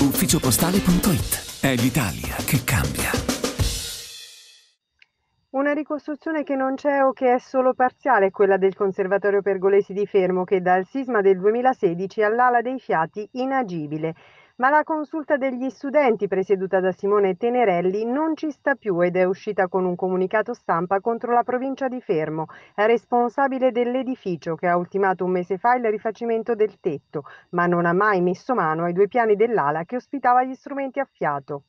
ufficiopostale.it. È l'Italia che cambia. Una ricostruzione che non c'è o che è solo parziale è quella del Conservatorio Pergolesi di Fermo che dal sisma del 2016 all'ala dei fiati inagibile. Ma la consulta degli studenti presieduta da Simone Tenerelli non ci sta più ed è uscita con un comunicato stampa contro la provincia di Fermo, responsabile dell'edificio che ha ultimato un mese fa il rifacimento del tetto, ma non ha mai messo mano ai due piani dell'ala che ospitava gli strumenti a fiato.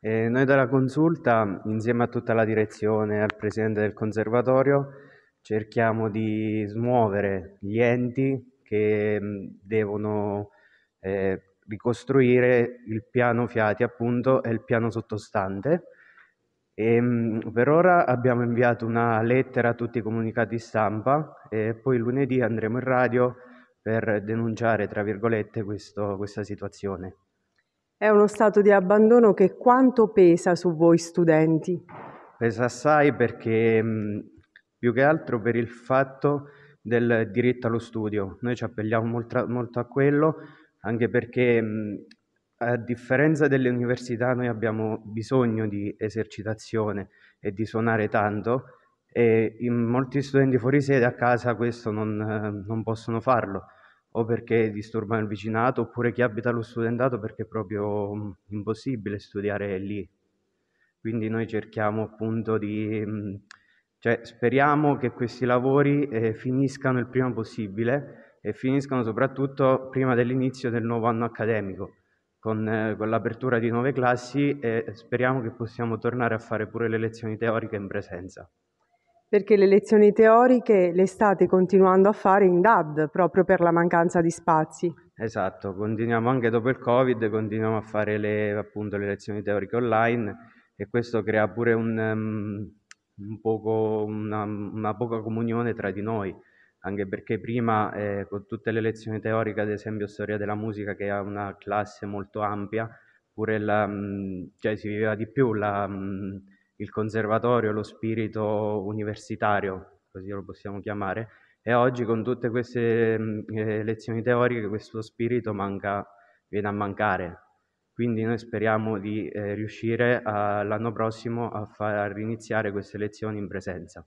Eh, noi dalla consulta, insieme a tutta la direzione e al presidente del conservatorio, cerchiamo di smuovere gli enti che devono eh, ricostruire il piano fiati appunto e il piano sottostante. E, ehm, per ora abbiamo inviato una lettera a tutti i comunicati stampa e poi lunedì andremo in radio per denunciare, tra virgolette, questo, questa situazione. È uno stato di abbandono che quanto pesa su voi studenti? Pesa assai perché più che altro per il fatto del diritto allo studio. Noi ci appelliamo molto, molto a quello anche perché a differenza delle università noi abbiamo bisogno di esercitazione e di suonare tanto e molti studenti fuori sede a casa questo non, non possono farlo o perché disturbano il vicinato oppure chi abita allo studentato perché è proprio impossibile studiare lì. Quindi noi cerchiamo appunto di, cioè speriamo che questi lavori eh, finiscano il prima possibile e finiscono soprattutto prima dell'inizio del nuovo anno accademico, con, eh, con l'apertura di nuove classi e speriamo che possiamo tornare a fare pure le lezioni teoriche in presenza. Perché le lezioni teoriche le state continuando a fare in DAD proprio per la mancanza di spazi. Esatto, continuiamo anche dopo il Covid, continuiamo a fare le, appunto, le lezioni teoriche online e questo crea pure un, um, un poco, una, una poca comunione tra di noi anche perché prima eh, con tutte le lezioni teoriche, ad esempio storia della musica che ha una classe molto ampia, pure la, mh, cioè, si viveva di più la, mh, il conservatorio, lo spirito universitario, così lo possiamo chiamare, e oggi con tutte queste mh, eh, lezioni teoriche questo spirito manca, viene a mancare. Quindi noi speriamo di eh, riuscire a, l'anno prossimo a, far, a riniziare queste lezioni in presenza.